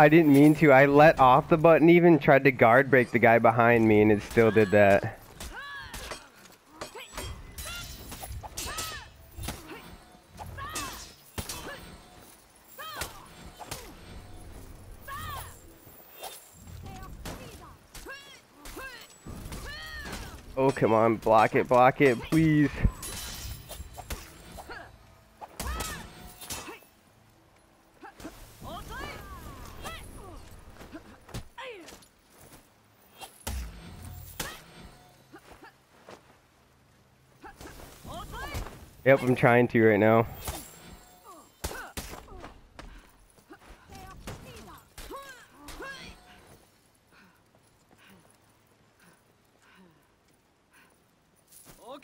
I didn't mean to. I let off the button even, tried to guard break the guy behind me, and it still did that. Oh, come on, block it, block it, please. Yep, I'm trying to right now. Oh,